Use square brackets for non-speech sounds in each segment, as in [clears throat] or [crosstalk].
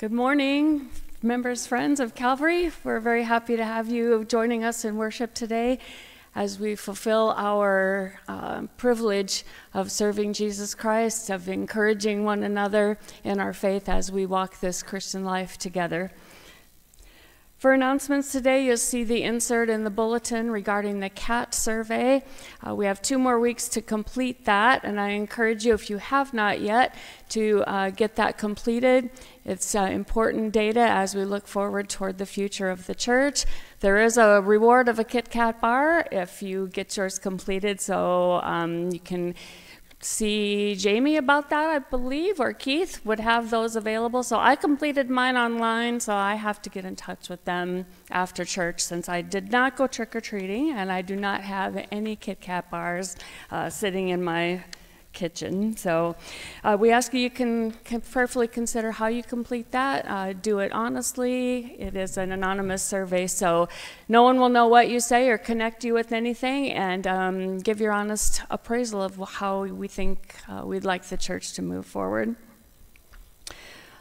Good morning, members, friends of Calvary. We're very happy to have you joining us in worship today as we fulfill our uh, privilege of serving Jesus Christ, of encouraging one another in our faith as we walk this Christian life together. For announcements today, you'll see the insert in the bulletin regarding the CAT survey. Uh, we have two more weeks to complete that, and I encourage you, if you have not yet, to uh, get that completed. It's uh, important data as we look forward toward the future of the church. There is a reward of a Kit Kat bar if you get yours completed, so um, you can see Jamie about that, I believe, or Keith would have those available. So I completed mine online, so I have to get in touch with them after church since I did not go trick or treating and I do not have any Kit Kat bars uh, sitting in my kitchen. So uh, we ask you, can, can, prayerfully consider how you complete that. Uh, do it honestly. It is an anonymous survey, so no one will know what you say or connect you with anything, and um, give your honest appraisal of how we think uh, we'd like the church to move forward.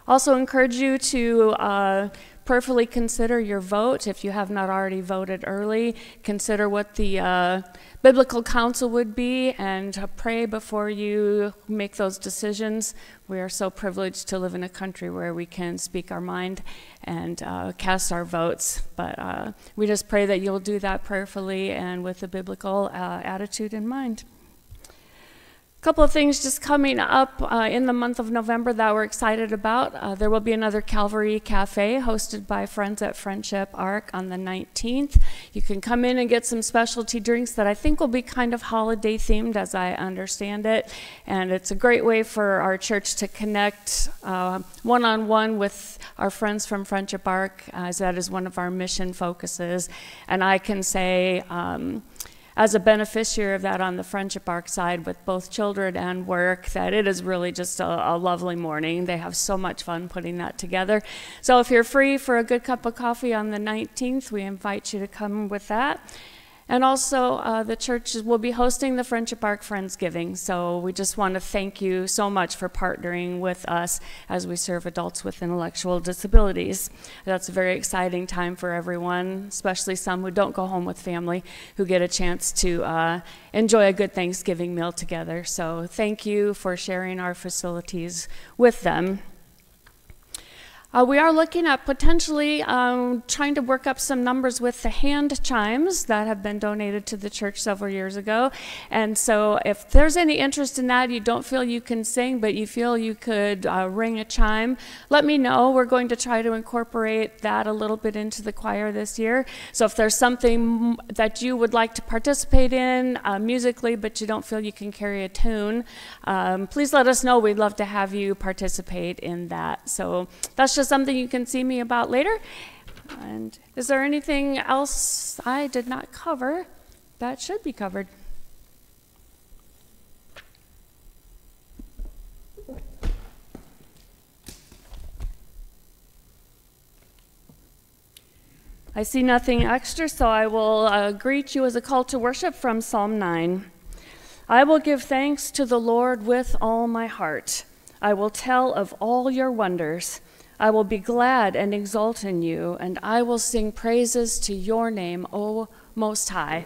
Also encourage you to uh, prayerfully consider your vote. If you have not already voted early, consider what the uh, biblical counsel would be and pray before you make those decisions. We are so privileged to live in a country where we can speak our mind and uh, cast our votes. But uh, we just pray that you'll do that prayerfully and with a biblical uh, attitude in mind. Couple of things just coming up uh, in the month of November that we're excited about. Uh, there will be another Calvary Cafe hosted by Friends at Friendship Ark on the 19th. You can come in and get some specialty drinks that I think will be kind of holiday themed as I understand it. And it's a great way for our church to connect one on one with our friends from Friendship Ark, as that is one of our mission focuses. And I can say, um, as a beneficiary of that on the Friendship Ark side with both children and work, that it is really just a, a, lovely morning. They have so much fun putting that together. So if you're free for a good cup of coffee on the 19th, we invite you to come with that. And also, uh, the church will be hosting the Friendship Ark Friendsgiving. So we just want to thank you so much for partnering with us as we serve adults with intellectual disabilities. That's a very exciting time for everyone, especially some who don't go home with family, who get a chance to uh, enjoy a good Thanksgiving meal together. So thank you for sharing our facilities with them. Uh, we are looking at potentially um, trying to work up some numbers with the hand chimes that have been donated to the church several years ago. And so, if there's any interest in that, you don't feel you can sing, but you feel you could uh, ring a chime, let me know. We're going to try to incorporate that a little bit into the choir this year. So, if there's something that you would like to participate in uh, musically, but you don't feel you can carry a tune, um, please let us know. We'd love to have you participate in that. So, that's just something you can see me about later. And is there anything else I did not cover that should be covered? I see nothing extra, so I will uh, greet you as a call to worship from Psalm 9. I will give thanks to the Lord with all my heart. I will tell of all your wonders. I will be glad and exult in you, and I will sing praises to your name, O Most High.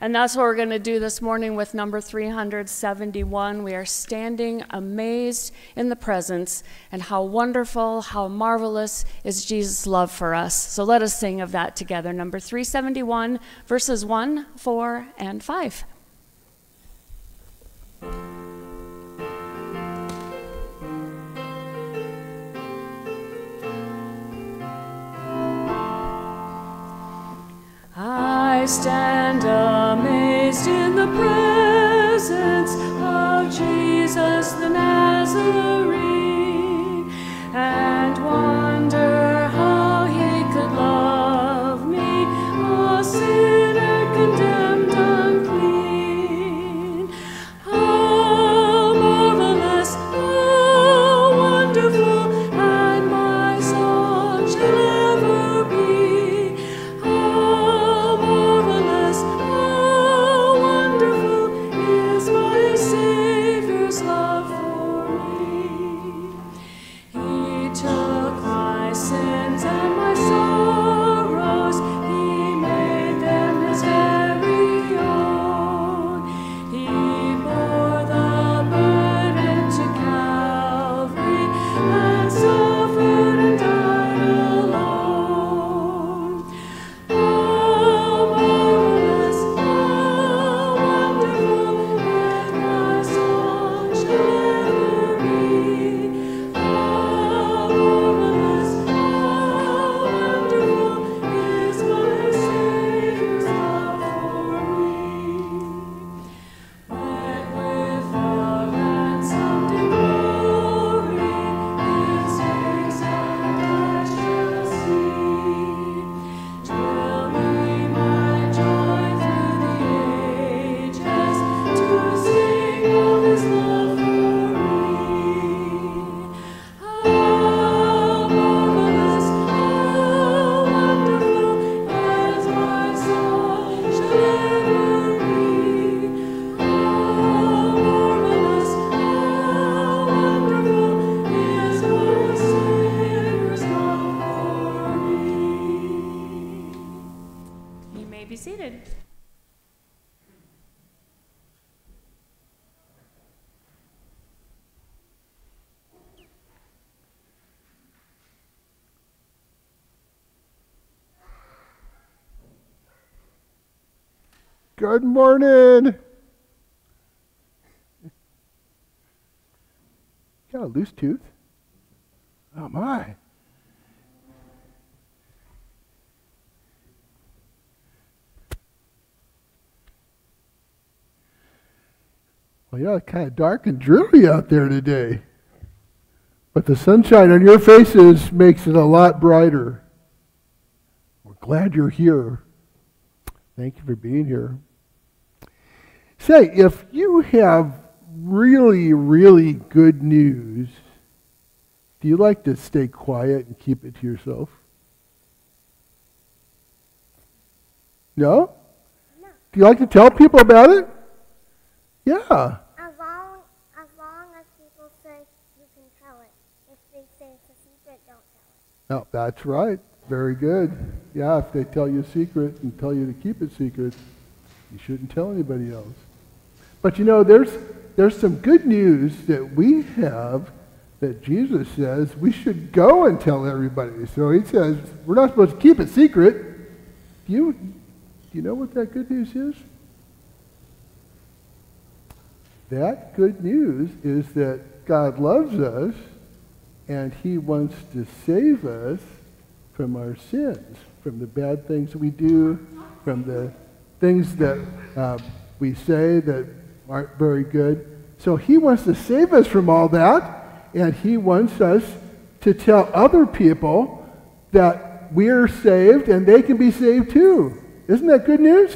And that's what we're going to do this morning with number 371. We are standing amazed in the presence, and how wonderful, how marvelous is Jesus' love for us. So let us sing of that together. Number 371, verses 1, 4, and 5. I stand amazed in the presence of Jesus the Nazarene. And wonder morning. Got a loose tooth? Oh my. Well, yeah, it's kind of dark and dreary out there today. But the sunshine on your faces makes it a lot brighter. We're glad you're here. Thank you for being here. Say, if you have really, really good news, do you like to stay quiet and keep it to yourself? No? No. Do you like to tell people about it? Yeah. As long as long as people say you can tell it. If they say it's a secret, don't tell it. Oh, that's right. Very good. Yeah, if they tell you a secret and tell you to keep it secret, you shouldn't tell anybody else. But you know, there's there's some good news that we have that Jesus says we should go and tell everybody. So he says we're not supposed to keep it secret. Do you do you know what that good news is? That good news is that God loves us and he wants to save us from our sins, from the bad things we do, from the things that uh, we say that aren't very good. So he wants to save us from all that, and he wants us to tell other people that we're saved and they can be saved too. Isn't that good news?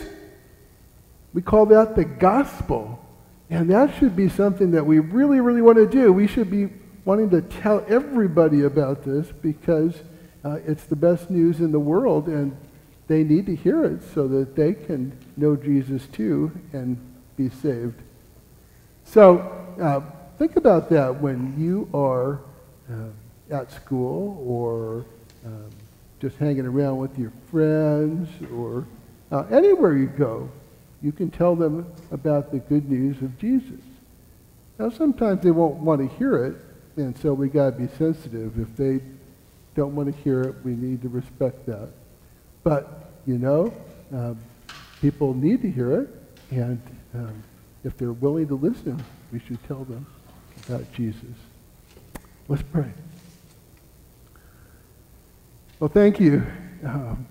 We call that the gospel. And that should be something that we really, really want to do. We should be wanting to tell everybody about this because uh, it's the best news in the world, and they need to hear it so that they can know Jesus too and be saved. So uh, think about that when you are uh, at school or um, just hanging around with your friends or uh, anywhere you go. You can tell them about the good news of Jesus. Now, sometimes they won't want to hear it, and so we got to be sensitive. If they don't want to hear it, we need to respect that. But, you know, um, people need to hear it, and um, if they're willing to listen, we should tell them about Jesus. Let's pray. Well, thank you um,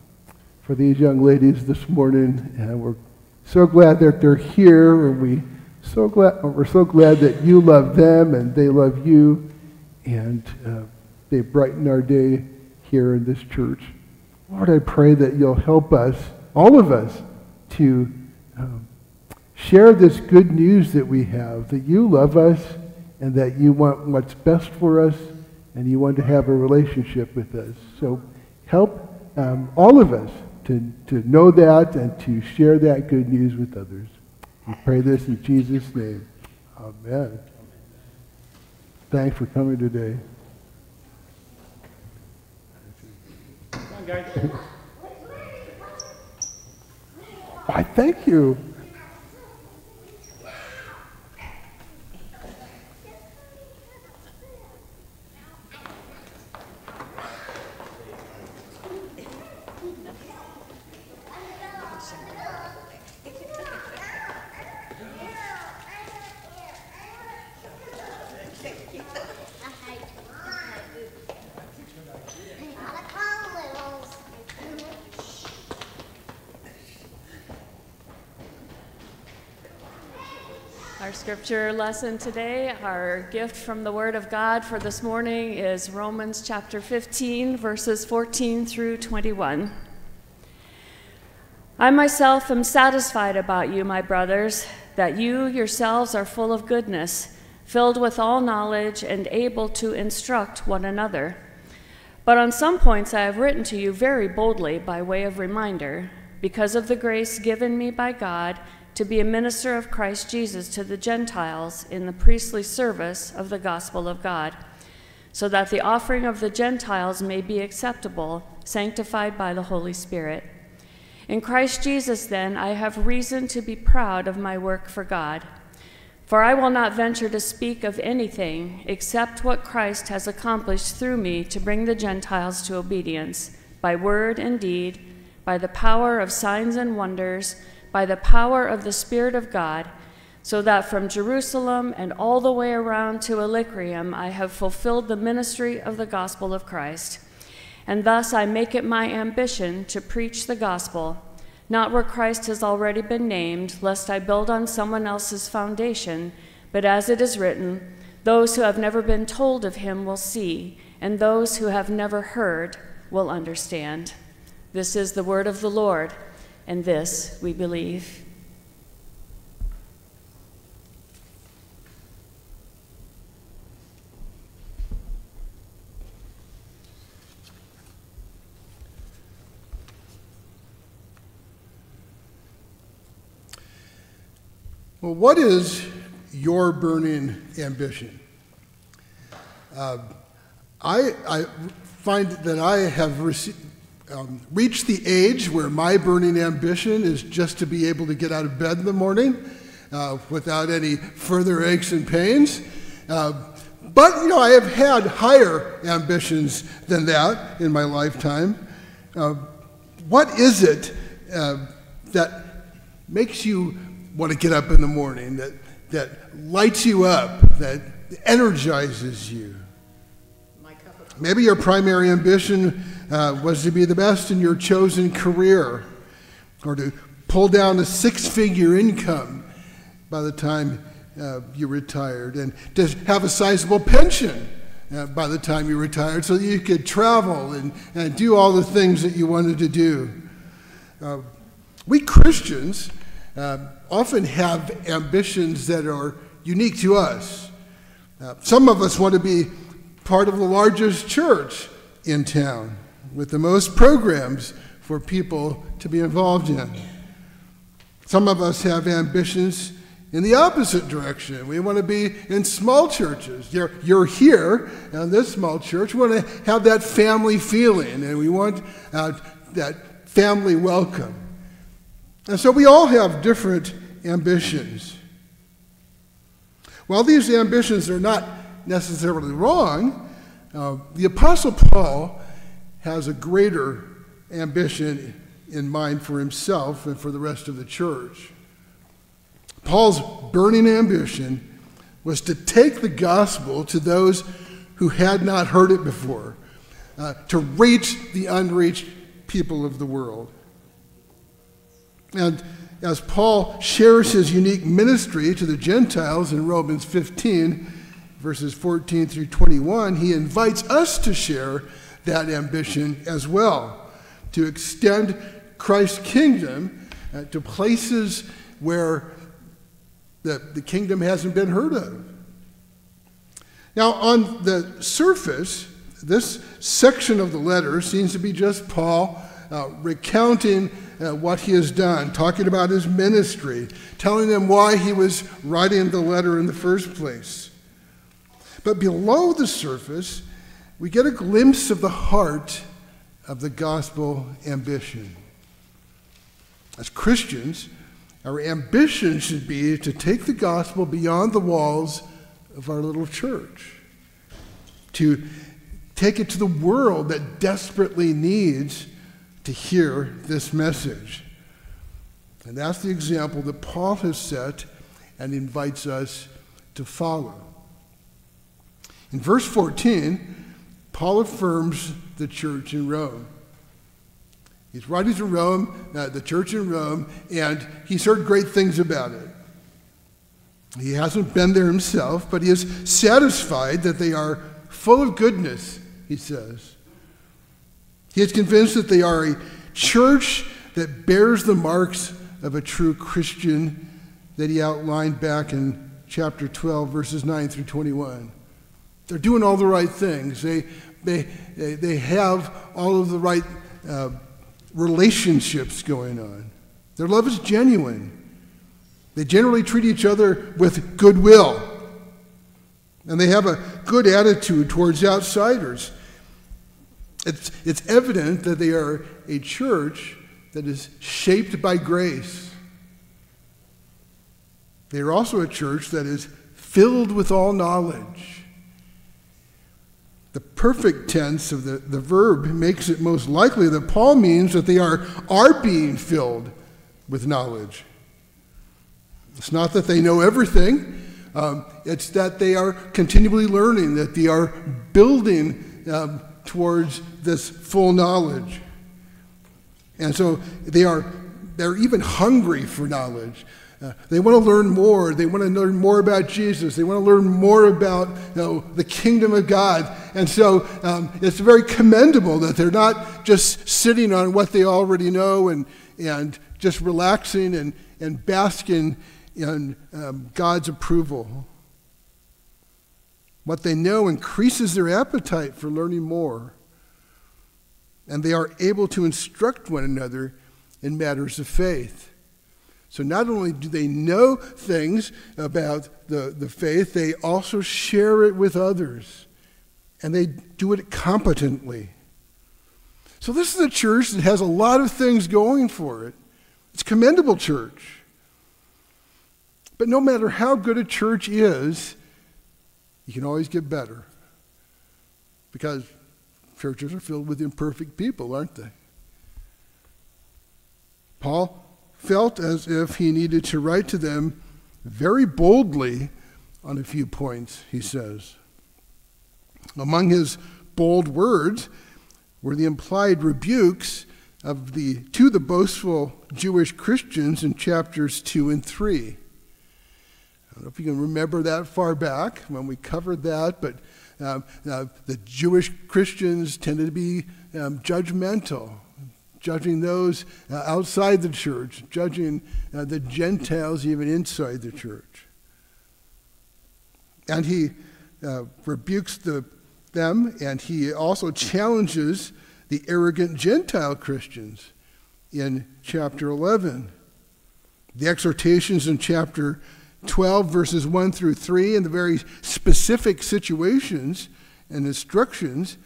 for these young ladies this morning. and we're so glad that they're here, and we so glad we're so glad that you love them and they love you, and uh, they brighten our day here in this church. Lord, I pray that you'll help us, all of us, to share this good news that we have, that you love us and that you want what's best for us and you want to have a relationship with us. So help um, all of us to, to know that and to share that good news with others. We pray this in Jesus' name. Amen. Thanks for coming today. I thank you. Scripture lesson today, our gift from the Word of God for this morning is Romans chapter 15, verses 14 through 21. I myself am satisfied about you, my brothers, that you yourselves are full of goodness, filled with all knowledge, and able to instruct one another. But on some points I have written to you very boldly by way of reminder, because of the grace given me by God to be a minister of Christ Jesus to the Gentiles in the priestly service of the gospel of God, so that the offering of the Gentiles may be acceptable, sanctified by the Holy Spirit. In Christ Jesus, then, I have reason to be proud of my work for God. For I will not venture to speak of anything except what Christ has accomplished through me to bring the Gentiles to obedience, by word and deed, by the power of signs and wonders, by the power of the Spirit of God, so that from Jerusalem and all the way around to Illyricum I have fulfilled the ministry of the gospel of Christ. And thus I make it my ambition to preach the gospel not where Christ has already been named, lest I build on someone else's foundation, but as it is written, those who have never been told of him will see, and those who have never heard will understand. This is the word of the Lord, and this we believe. Well, what is your burning ambition? Uh, I, I, find that I have um, reached the age where my burning ambition is just to be able to get out of bed in the morning uh, without any further aches and pains. Uh, but, you know, I have had higher ambitions than that in my lifetime. Uh, what is it uh, that makes you want to get up in the morning, that, that lights you up, that energizes you. Maybe your primary ambition uh, was to be the best in your chosen career or to pull down a six figure income by the time uh, you retired and to have a sizable pension uh, by the time you retired so that you could travel and, and do all the things that you wanted to do. Uh, we Christians uh, often have ambitions that are unique to us. Uh, some of us want to be part of the largest church in town with the most programs for people to be involved in. Some of us have ambitions in the opposite direction. We want to be in small churches. You're, you're here in this small church. We want to have that family feeling, and we want uh, that family welcome. And so we all have different ambitions. While these ambitions are not necessarily wrong, uh, the Apostle Paul has a greater ambition in mind for himself and for the rest of the church. Paul's burning ambition was to take the gospel to those who had not heard it before, uh, to reach the unreached people of the world. And as Paul shares his unique ministry to the Gentiles in Romans 15, verses 14 through 21, he invites us to share that ambition as well, to extend Christ's kingdom uh, to places where the, the kingdom hasn't been heard of. Now, on the surface, this section of the letter seems to be just Paul uh, recounting uh, what he has done, talking about his ministry, telling them why he was writing the letter in the first place. But below the surface, we get a glimpse of the heart of the gospel ambition. As Christians, our ambition should be to take the gospel beyond the walls of our little church, to take it to the world that desperately needs to hear this message. And that's the example that Paul has set and invites us to follow. In verse 14, Paul affirms the church in Rome. He's writing to Rome, uh, the church in Rome, and he's heard great things about it. He hasn't been there himself, but he is satisfied that they are full of goodness, he says. He is convinced that they are a church that bears the marks of a true Christian that he outlined back in chapter 12, verses 9 through 21. They're doing all the right things. They, they, they have all of the right uh, relationships going on. Their love is genuine. They generally treat each other with goodwill. And they have a good attitude towards outsiders. It's, it's evident that they are a church that is shaped by grace. They are also a church that is filled with all knowledge. The perfect tense of the, the verb makes it most likely that Paul means that they are, are being filled with knowledge. It's not that they know everything, um, it's that they are continually learning, that they are building um, towards this full knowledge. And so they are they're even hungry for knowledge. Uh, they want to learn more. They want to learn more about Jesus. They want to learn more about you know, the kingdom of God. And so um, it's very commendable that they're not just sitting on what they already know and, and just relaxing and, and basking in um, God's approval. What they know increases their appetite for learning more. And they are able to instruct one another in matters of faith. So not only do they know things about the, the faith, they also share it with others. And they do it competently. So this is a church that has a lot of things going for it. It's a commendable church. But no matter how good a church is, you can always get better. Because churches are filled with imperfect people, aren't they? Paul felt as if he needed to write to them very boldly on a few points, he says. Among his bold words were the implied rebukes of the, to the boastful Jewish Christians in chapters 2 and 3. I don't know if you can remember that far back when we covered that, but uh, uh, the Jewish Christians tended to be um, judgmental judging those uh, outside the church, judging uh, the Gentiles even inside the church. And he uh, rebukes the, them, and he also challenges the arrogant Gentile Christians in chapter 11. The exhortations in chapter 12, verses 1 through 3, and the very specific situations and instructions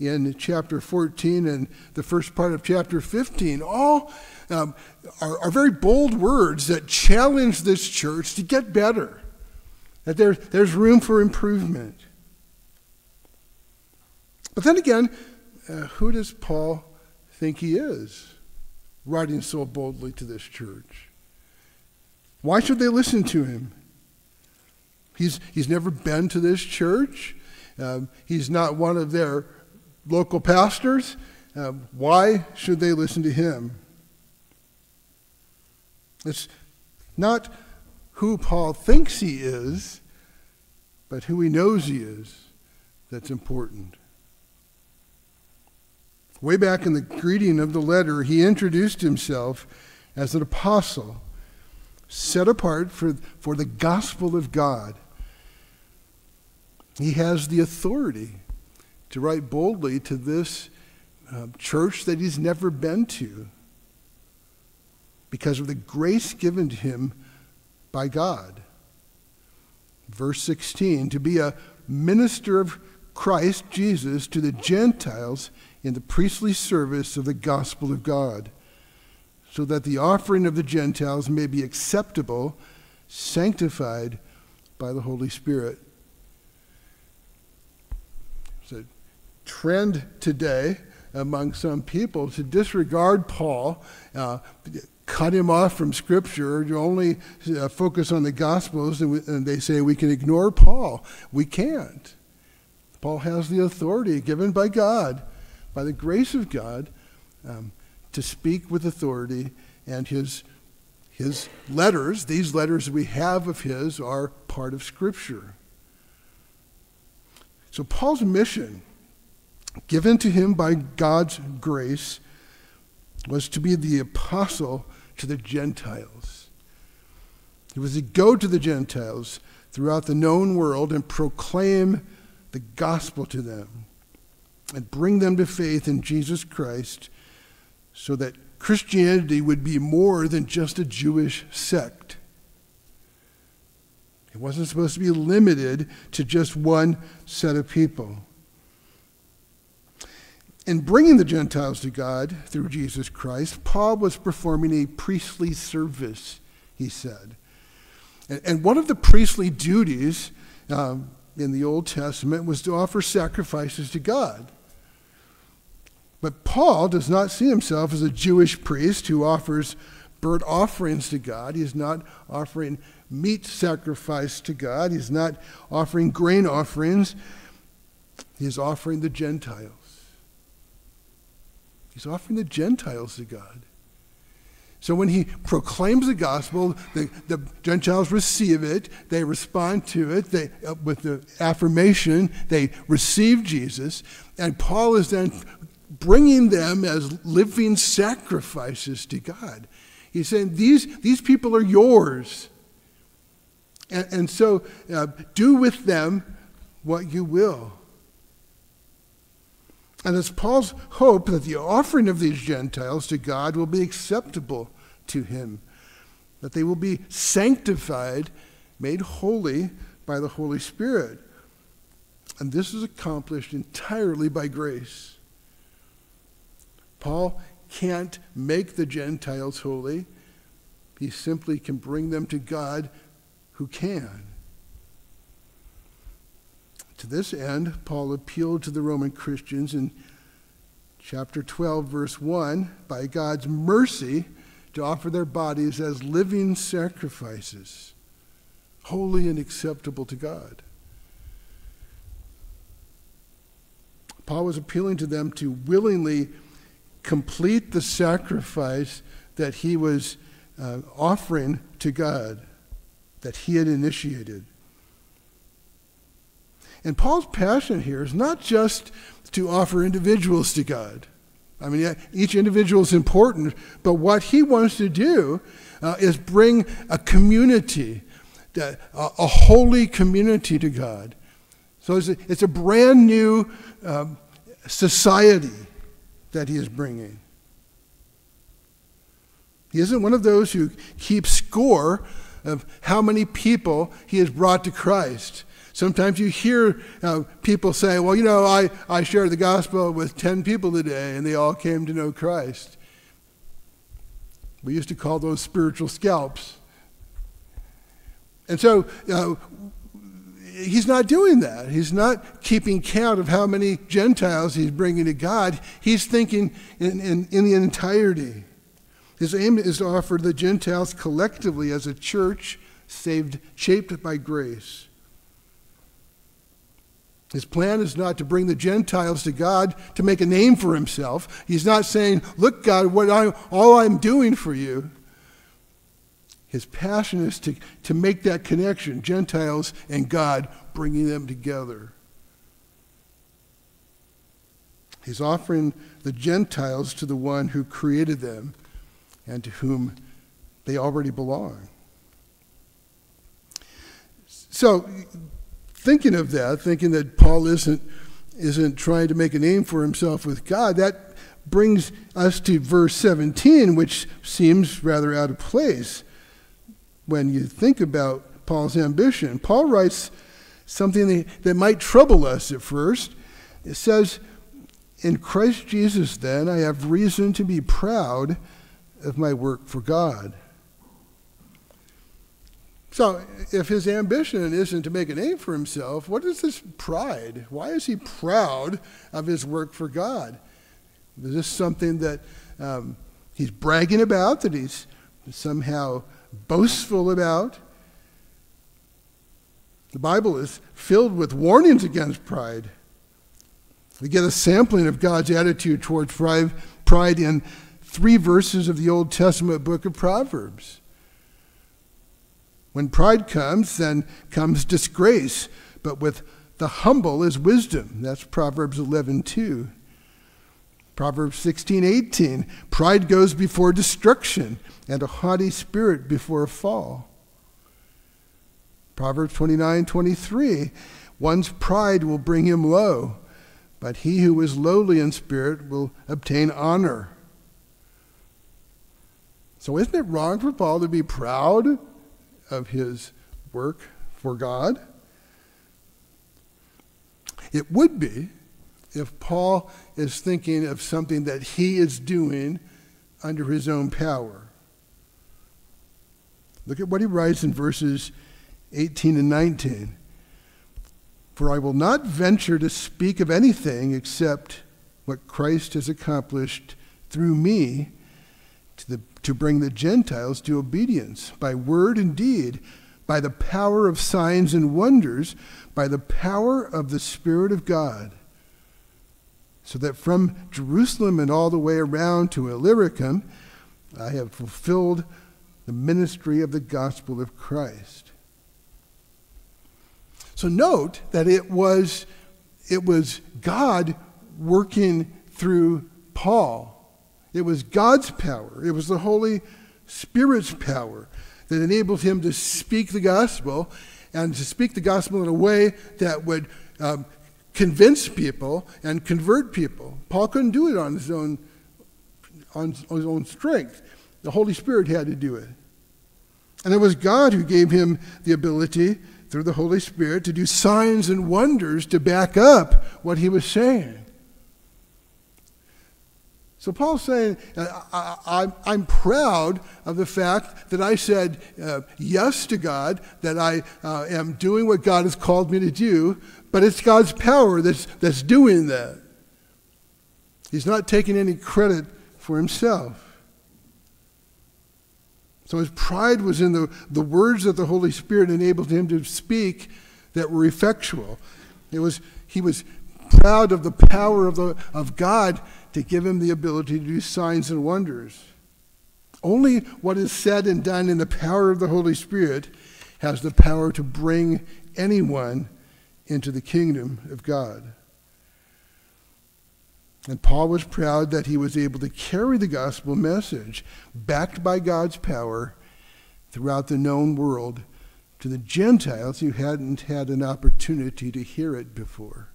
in chapter 14 and the first part of chapter 15, all um, are, are, very bold words that challenge this church to get better, that there, there's room for improvement. But then again, uh, who does Paul think he is, writing so boldly to this church? Why should they listen to him? He's, he's never been to this church. Um, he's not one of their local pastors. Uh, why should they listen to him? It's not who Paul thinks he is, but who he knows he is that's important. Way back in the greeting of the letter, he introduced himself as an apostle, set apart for, for the gospel of God. He has the authority to write boldly to this uh, church that he's never been to because of the grace given to him by God. Verse 16 to be a minister of Christ Jesus to the Gentiles in the priestly service of the gospel of God, so that the offering of the Gentiles may be acceptable, sanctified by the Holy Spirit. So trend today among some people to disregard Paul, uh, cut him off from Scripture, to only uh, focus on the Gospels, and, we, and, they say we can ignore Paul. We can't. Paul has the authority given by God, by the grace of God, um, to speak with authority, and his, his letters, these letters we have of his, are part of Scripture. So Paul's mission given to him by God's grace was to be the apostle to the Gentiles. He was to go to the Gentiles throughout the known world and proclaim the gospel to them and bring them to faith in Jesus Christ so that Christianity would be more than just a Jewish sect. It wasn't supposed to be limited to just one set of people. In bringing the Gentiles to God through Jesus Christ, Paul was performing a priestly service, he said. And, one of the priestly duties um, in the Old Testament was to offer sacrifices to God. But Paul does not see himself as a Jewish priest who offers burnt offerings to God. He's not offering meat sacrifice to God. He's not offering grain offerings. He's offering the Gentiles. He's offering the Gentiles to God. So when he proclaims the gospel, the, the Gentiles receive it, they respond to it they, uh, with the affirmation, they receive Jesus, and Paul is then bringing them as living sacrifices to God. He's saying, These, these people are yours. And, and so uh, do with them what you will. And it's Paul's hope that the offering of these Gentiles to God will be acceptable to him, that they will be sanctified, made holy by the Holy Spirit. And this is accomplished entirely by grace. Paul can't make the Gentiles holy, he simply can bring them to God who can. To this end, Paul appealed to the Roman Christians in chapter 12, verse 1, by God's mercy to offer their bodies as living sacrifices, holy and acceptable to God. Paul was appealing to them to willingly complete the sacrifice that he was uh, offering to God, that he had initiated. And Paul's passion here is not just to offer individuals to God. I mean, each individual is important, but what he wants to do uh, is bring a community, a, a, holy community to God. So it's a, it's a brand new um, society that he is bringing. He isn't one of those who keeps score of how many people he has brought to Christ. Sometimes you hear uh, people say, well, you know, I, I shared the gospel with 10 people today and they all came to know Christ. We used to call those spiritual scalps. And so uh, he's not doing that. He's not keeping count of how many Gentiles he's bringing to God. He's thinking in, in, in the entirety. His aim is to offer the Gentiles collectively as a church saved, shaped by grace. His plan is not to bring the Gentiles to God to make a name for himself. He's not saying, Look, God, what I, all I'm doing for you. His passion is to, to make that connection, Gentiles and God, bringing them together. He's offering the Gentiles to the one who created them and to whom they already belong. So, thinking of that, thinking that Paul isn't, isn't trying to make a name for himself with God, that brings us to verse 17, which seems rather out of place when you think about Paul's ambition. Paul writes something that, that might trouble us at first. It says, In Christ Jesus, then, I have reason to be proud of my work for God. So, if his ambition isn't to make a name for himself, what is this pride? Why is he proud of his work for God? Is this something that um, he's bragging about, that he's somehow boastful about? The Bible is filled with warnings against pride. We get a sampling of God's attitude towards pride in three verses of the Old Testament book of Proverbs. When pride comes, then comes disgrace, but with the humble is wisdom. That's Proverbs 11:2. Proverbs 16:18, pride goes before destruction, and a haughty spirit before a fall. Proverbs 29:23, one's pride will bring him low, but he who is lowly in spirit will obtain honor. So isn't it wrong for Paul to be proud of his work for God. It would be if Paul is thinking of something that he is doing under his own power. Look at what he writes in verses 18 and 19. For I will not venture to speak of anything except what Christ has accomplished through me to, the, to bring the Gentiles to obedience by word and deed, by the power of signs and wonders, by the power of the Spirit of God. So that from Jerusalem and all the way around to Illyricum, I have fulfilled the ministry of the gospel of Christ. So note that it was, it was God working through Paul. It was God's power, it was the Holy Spirit's power that enabled him to speak the gospel and to speak the gospel in a way that would um, convince people and convert people. Paul couldn't do it on his own on, on his own strength. The Holy Spirit had to do it. And it was God who gave him the ability through the Holy Spirit to do signs and wonders to back up what he was saying. So Paul's saying, uh, I, am proud of the fact that I said uh, yes to God, that I uh, am doing what God has called me to do, but it's God's power that's, that's doing that. He's not taking any credit for himself. So his pride was in the, the words that the Holy Spirit enabled him to speak that were effectual. It was, he was proud of the power of, the, of God to give him the ability to do signs and wonders. Only what is said and done in the power of the Holy Spirit has the power to bring anyone into the kingdom of God. And Paul was proud that he was able to carry the gospel message, backed by God's power, throughout the known world to the Gentiles who hadn't had an opportunity to hear it before.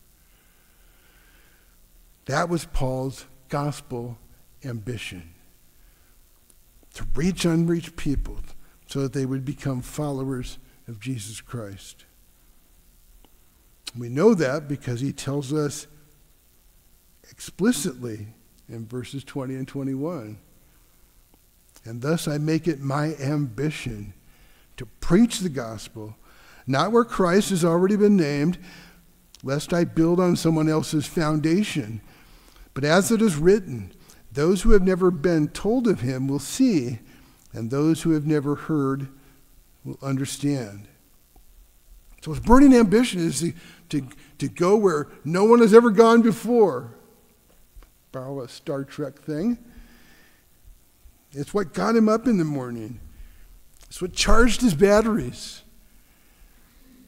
That was Paul's gospel ambition to reach unreached people so that they would become followers of Jesus Christ. We know that because he tells us explicitly in verses 20 and 21. And thus I make it my ambition to preach the gospel, not where Christ has already been named, lest I build on someone else's foundation. But as it is written, those who have never been told of him will see, and those who have never heard will understand. So his burning ambition is to, to, to go where no one has ever gone before. Borrow a Star Trek thing. It's what got him up in the morning. It's what charged his batteries.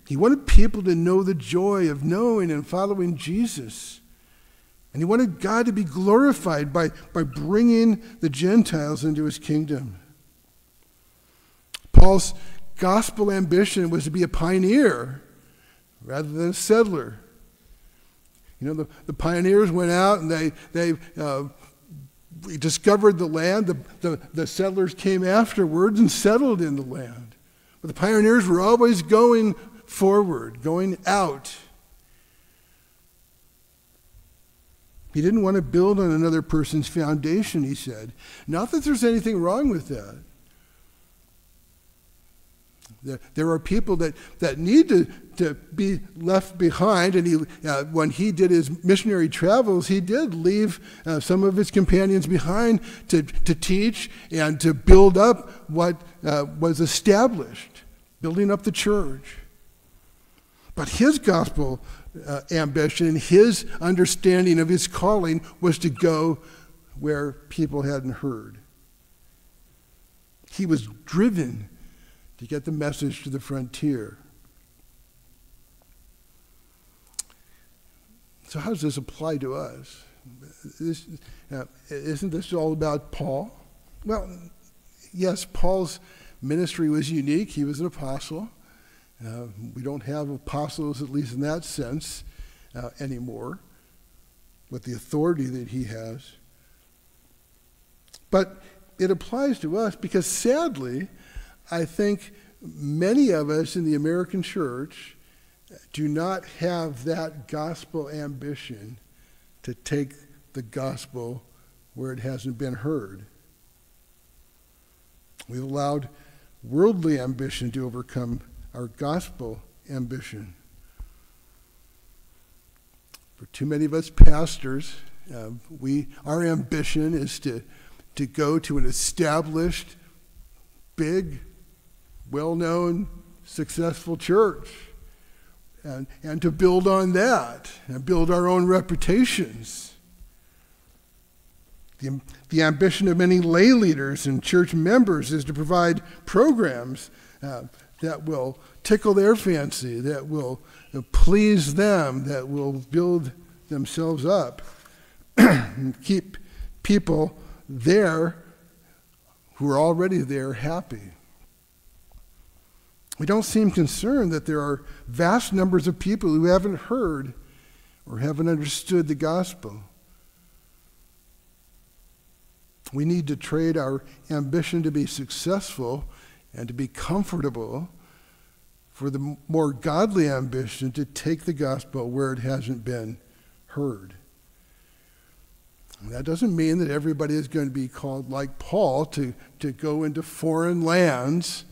He wanted people to know the joy of knowing and following Jesus. And he wanted God to be glorified by, by bringing the Gentiles into his kingdom. Paul's gospel ambition was to be a pioneer rather than a settler. You know, the, the pioneers went out and they, they uh, discovered the land. The, the, the settlers came afterwards and settled in the land. But the pioneers were always going forward, going out. He didn't want to build on another person's foundation, he said. Not that there's anything wrong with that. There, are people that, that need to, to be left behind. And he, uh, when he did his missionary travels, he did leave uh, some of his companions behind to, to teach and to build up what uh, was established, building up the church. But his gospel uh, ambition, and his understanding of his calling was to go where people hadn't heard. He was driven to get the message to the frontier. So, how does this apply to us? This, uh, isn't this all about Paul? Well, yes, Paul's ministry was unique. He was an apostle. Uh, we don't have apostles, at least in that sense, uh, anymore, with the authority that he has. But it applies to us because sadly, I think many of us in the American church do not have that gospel ambition to take the gospel where it hasn't been heard. We've allowed worldly ambition to overcome our gospel ambition. For too many of us pastors, uh, we, our ambition is to, to go to an established, big, well known, successful church and, and to build on that and build our own reputations. The, the ambition of many lay leaders and church members is to provide programs uh, that will tickle their fancy, that will please them, that will build themselves up, [clears throat] and keep people there who are already there happy. We don't seem concerned that there are vast numbers of people who haven't heard or haven't understood the gospel. We need to trade our ambition to be successful and to be comfortable for the more godly ambition to take the gospel where it hasn't been heard. And that doesn't mean that everybody is going to be called, like Paul, to, to go into foreign lands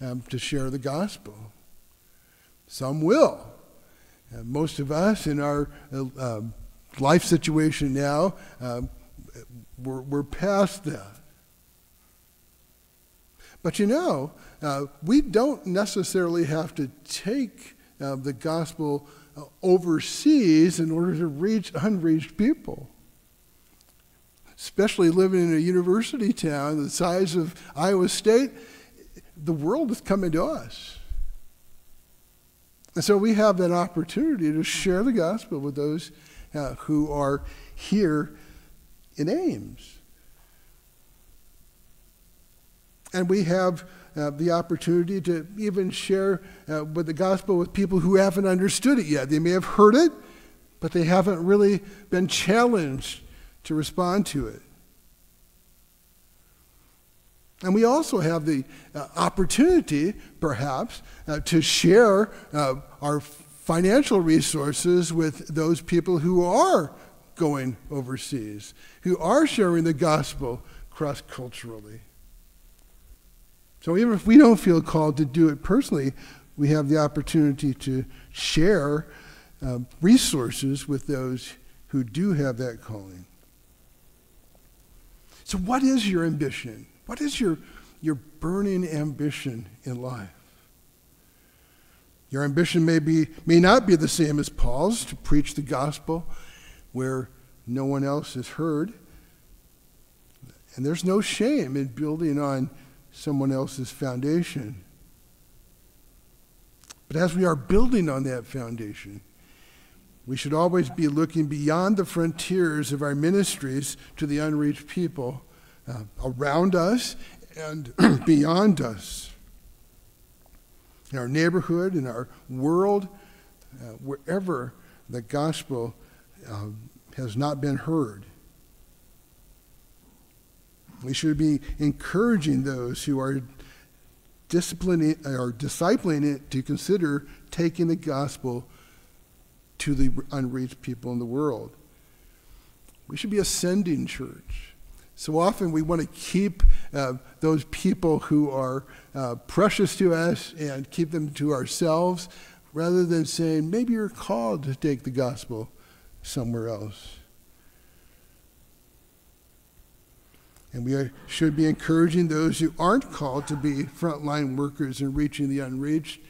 um, to share the gospel. Some will. Uh, most of us in our uh, um, life situation now, um, we're, we're past that. But you know, uh, we don't necessarily have to take uh, the gospel uh, overseas in order to reach unreached people. Especially living in a university town the size of Iowa State, the world is coming to us. And so we have that opportunity to share the gospel with those uh, who are here in Ames. And we have uh, the opportunity to even share uh, with the gospel with people who haven't understood it yet. They may have heard it, but they haven't really been challenged to respond to it. And we also have the uh, opportunity, perhaps, uh, to share uh, our financial resources with those people who are going overseas, who are sharing the gospel cross culturally. So even if we don't feel called to do it personally, we have the opportunity to share uh, resources with those who do have that calling. So, what is your ambition? What is your, your burning ambition in life? Your ambition may, be, may not be the same as Paul's to preach the gospel where no one else has heard. And there's no shame in building on someone else's foundation. But as we are building on that foundation, we should always be looking beyond the frontiers of our ministries to the unreached people uh, around us and [clears throat] beyond us. In our neighborhood, in our world, uh, wherever the gospel uh, has not been heard. We should be encouraging those who are disciplining or discipling it to consider taking the gospel to the unreached people in the world. We should be a sending church. So often we want to keep uh, those people who are uh, precious to us and keep them to ourselves rather than saying, maybe you're called to take the gospel somewhere else. And we are, should be encouraging those who aren't called to be frontline workers in reaching the unreached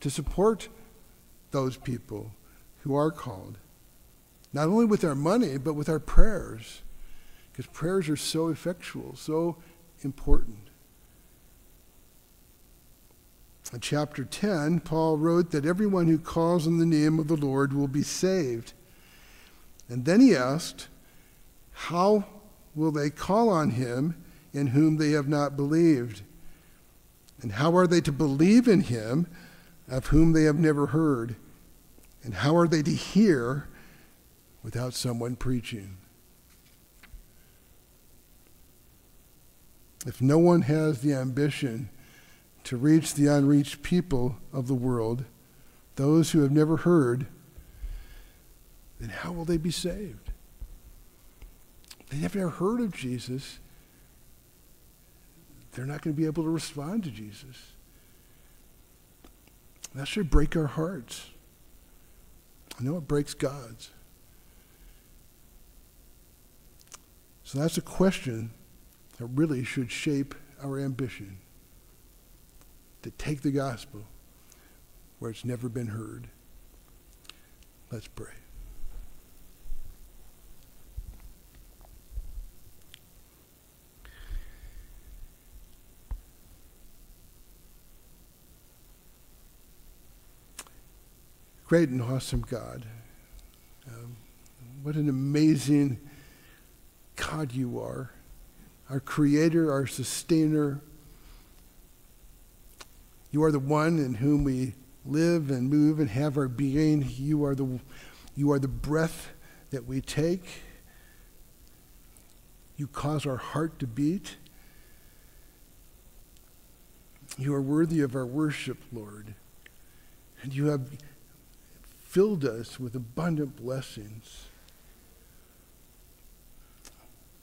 to support those people who are called. Not only with our money, but with our prayers. Because prayers are so effectual, so important. In chapter 10, Paul wrote that everyone who calls on the name of the Lord will be saved. And then he asked, How will they call on him in whom they have not believed? And how are they to believe in him of whom they have never heard? And how are they to hear without someone preaching? If no one has the ambition to reach the unreached people of the world, those who have never heard, then how will they be saved? They have never heard of Jesus, they're not going to be able to respond to Jesus. That should break our hearts. I know it breaks God's. So that's a question that really should shape our ambition to take the gospel where it's never been heard. Let's pray. Great and awesome God. Um, what an amazing God you are. Our creator, our sustainer. You are the one in whom we live and move and have our being. You are the, you are the breath that we take. You cause our heart to beat. You are worthy of our worship, Lord. And you have filled us with abundant blessings.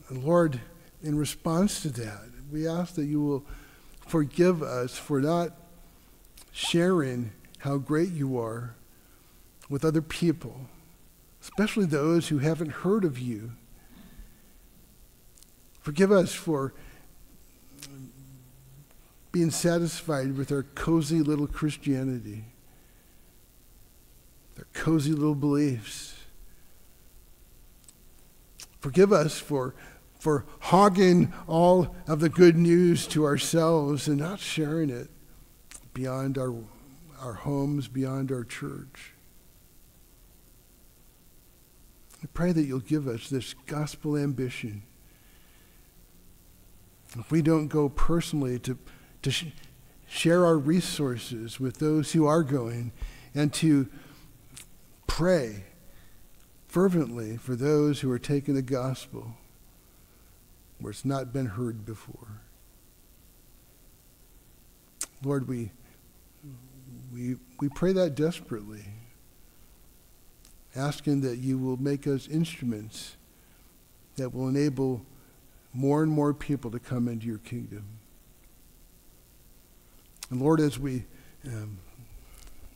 And Lord, in response to that, we ask that you will forgive us for not sharing how great you are with other people, especially those who haven't heard of you. Forgive us for being satisfied with our cozy little Christianity, their cozy little beliefs. Forgive us for, for hogging all of the good news to ourselves and not sharing it beyond our, our homes, beyond our church. I pray that you'll give us this gospel ambition if we don't go personally to, to sh- share our resources with those who are going and to pray fervently for those who are taking the gospel where it's not been heard before. Lord, we, we, we pray that desperately, asking that you will make us instruments that will enable more and more people to come into your kingdom. And Lord, as we um,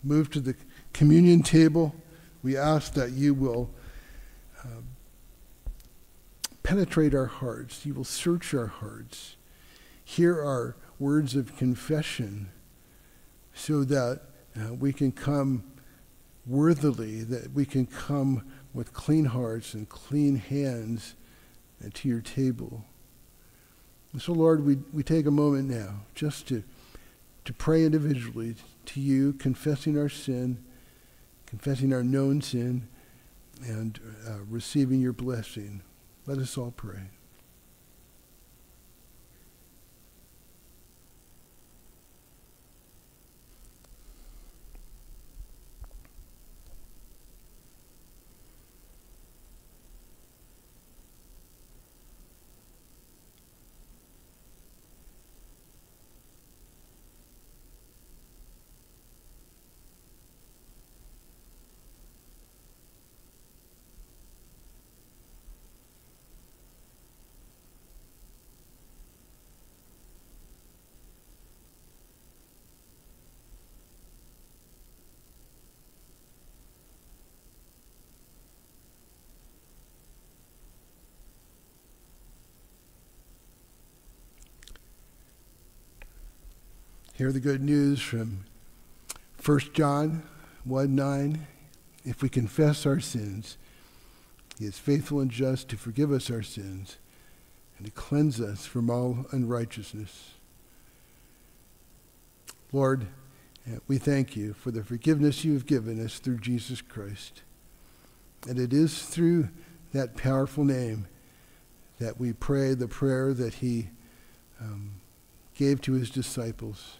move to the communion table, we ask that you will um, penetrate our hearts. You will search our hearts. Hear our words of confession so that uh, we can come worthily, that we can come with clean hearts and clean hands and to your table. And so, Lord, we, we take a moment now just to, to pray individually to you, confessing our sin, confessing our known sin, and uh, receiving your blessing. Let us all pray. Hear the good news from 1 John 1 9. If we confess our sins, he is faithful and just to forgive us our sins and to cleanse us from all unrighteousness. Lord, we thank you for the forgiveness you have given us through Jesus Christ. And it is through that powerful name that we pray the prayer that he um, gave to his disciples.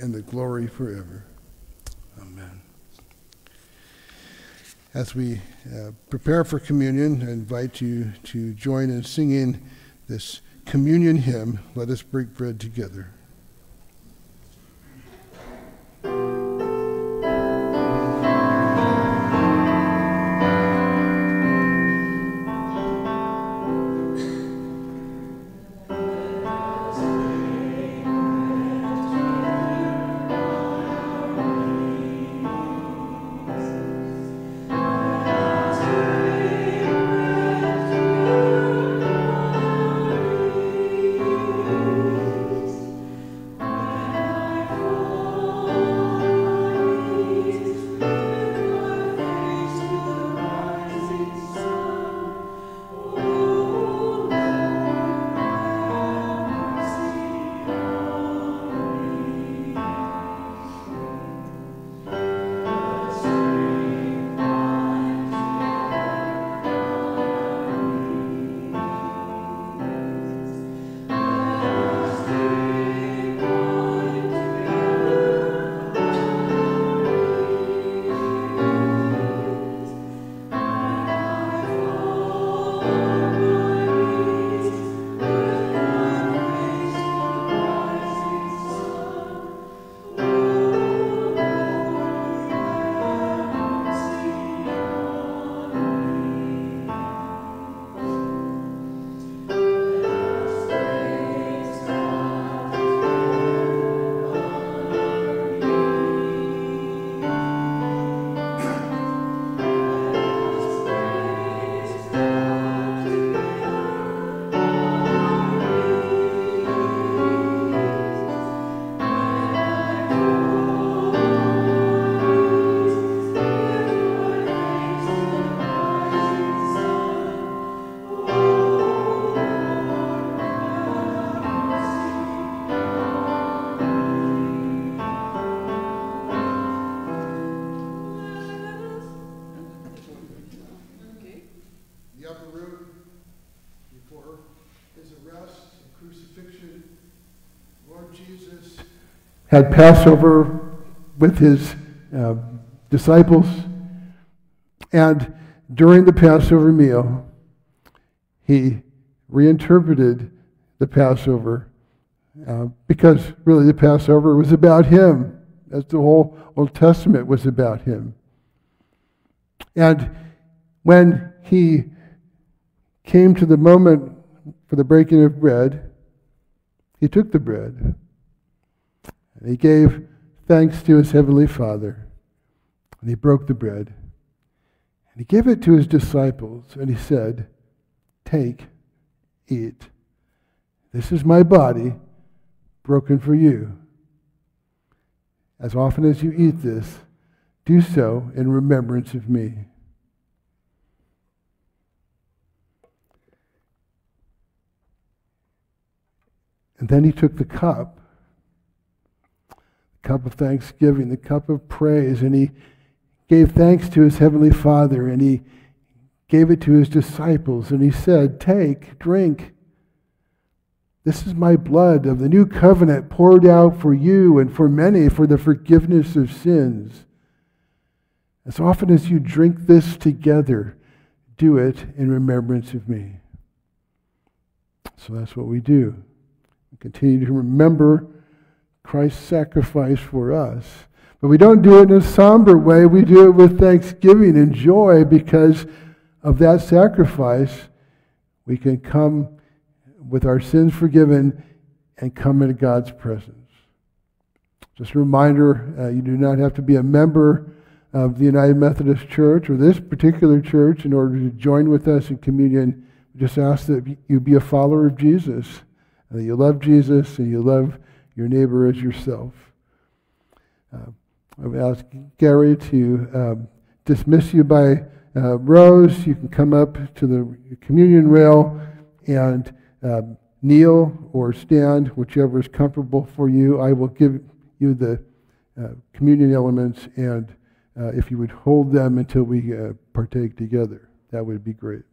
and the glory forever. Amen. As we uh, prepare for communion, I invite you to join in singing this communion hymn. Let us break bread together. Had Passover with his uh, disciples. And during the Passover meal, he reinterpreted the Passover uh, because really the Passover was about him, as the whole Old Testament was about him. And when he came to the moment for the breaking of bread, he took the bread and he gave thanks to his heavenly Father. And he broke the bread. And he gave it to his disciples and he said, Take, eat. This is my body broken for you. As often as you eat this, do so in remembrance of me. And then he took the cup, cup of thanksgiving, the cup of praise, and he gave thanks to his heavenly Father, and he gave it to his disciples, and he said, Take, drink. This is my blood of the new covenant poured out for you and for many for the forgiveness of sins. As often as you drink this together, do it in remembrance of me. So that's what we do. We continue to remember Christ's sacrifice for us. But we don't do it in a somber way. We do it with thanksgiving and joy because of that sacrifice. We can come with our sins forgiven and come into God's presence. Just a reminder uh, you do not have to be a member of the United Methodist Church or this particular church in order to join with us in communion. We just ask that you be a follower of Jesus, that you love Jesus and you love your neighbor as yourself. Uh, I've asked Gary to um, dismiss you by uh, rows. You can come up to the communion rail and um, kneel or stand, whichever is comfortable for you. I will give you the uh, communion elements, and uh, if you would hold them until we uh, partake together, that would be great.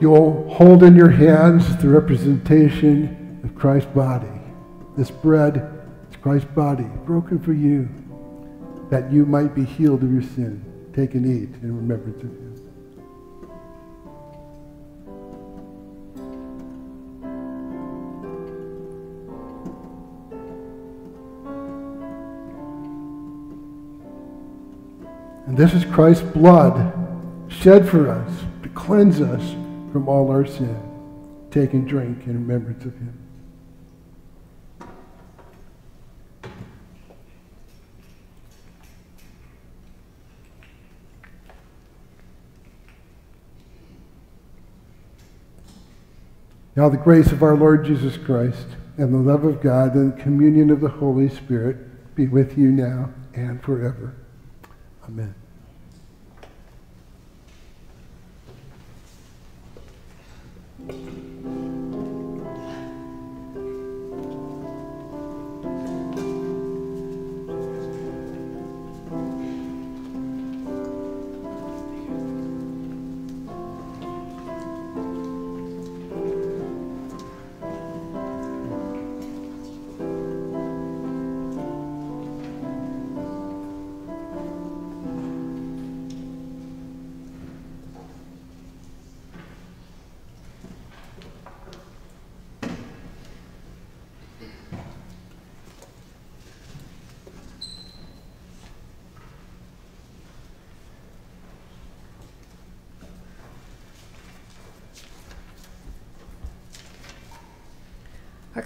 You'll hold in your hands the representation of Christ's body. This bread is Christ's body, broken for you, that you might be healed of your sin. Take and eat in remembrance of him. And this is Christ's blood shed for us to cleanse us from all our sin. Take and drink in remembrance of him. Now, the grace of our Lord Jesus Christ and the love of God and the communion of the Holy Spirit be with you now and forever. Amen.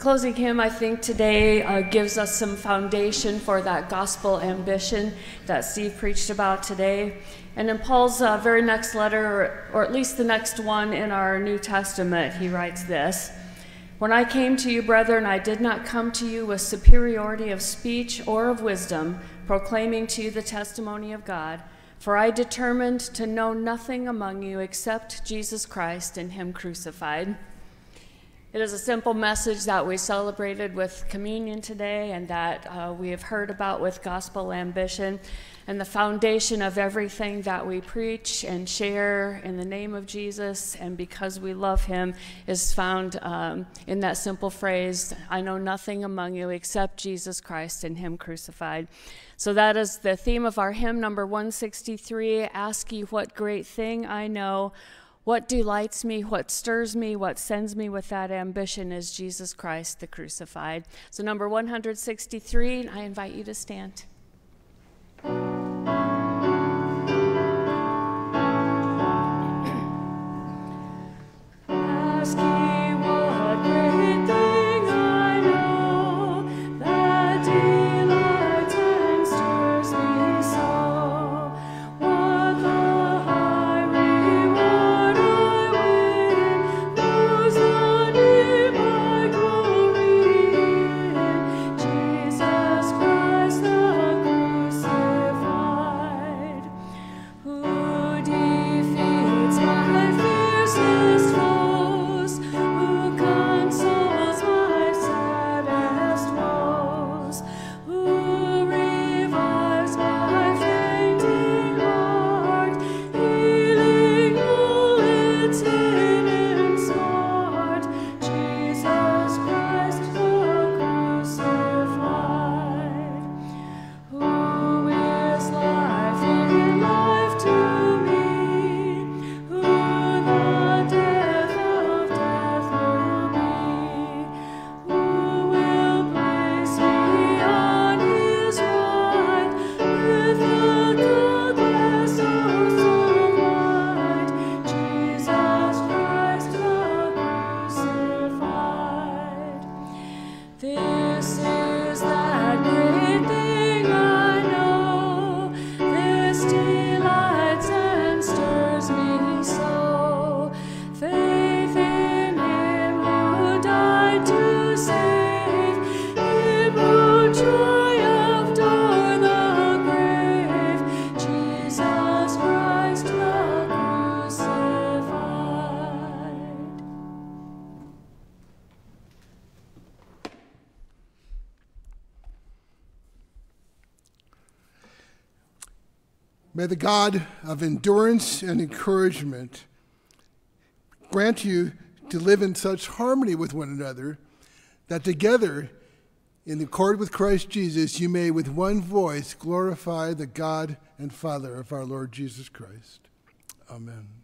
Closing hymn, I think, today uh, gives us some foundation for that gospel ambition that Steve preached about today. And in Paul's uh, very next letter, or, or at least the next one in our New Testament, he writes this When I came to you, brethren, I did not come to you with superiority of speech or of wisdom, proclaiming to you the testimony of God. For I determined to know nothing among you except Jesus Christ and Him crucified. It is a simple message that we celebrated with communion today and that uh, we have heard about with gospel ambition. And the foundation of everything that we preach and share in the name of Jesus and because we love him is found um, in that simple phrase I know nothing among you except Jesus Christ and him crucified. So that is the theme of our hymn, number 163 Ask ye what great thing I know. What delights me, what stirs me, what sends me with that ambition is Jesus Christ the crucified. So, number 163, I invite you to stand. God of endurance and encouragement grant you to live in such harmony with one another that together, in accord with Christ Jesus, you may with one voice glorify the God and Father of our Lord Jesus Christ. Amen.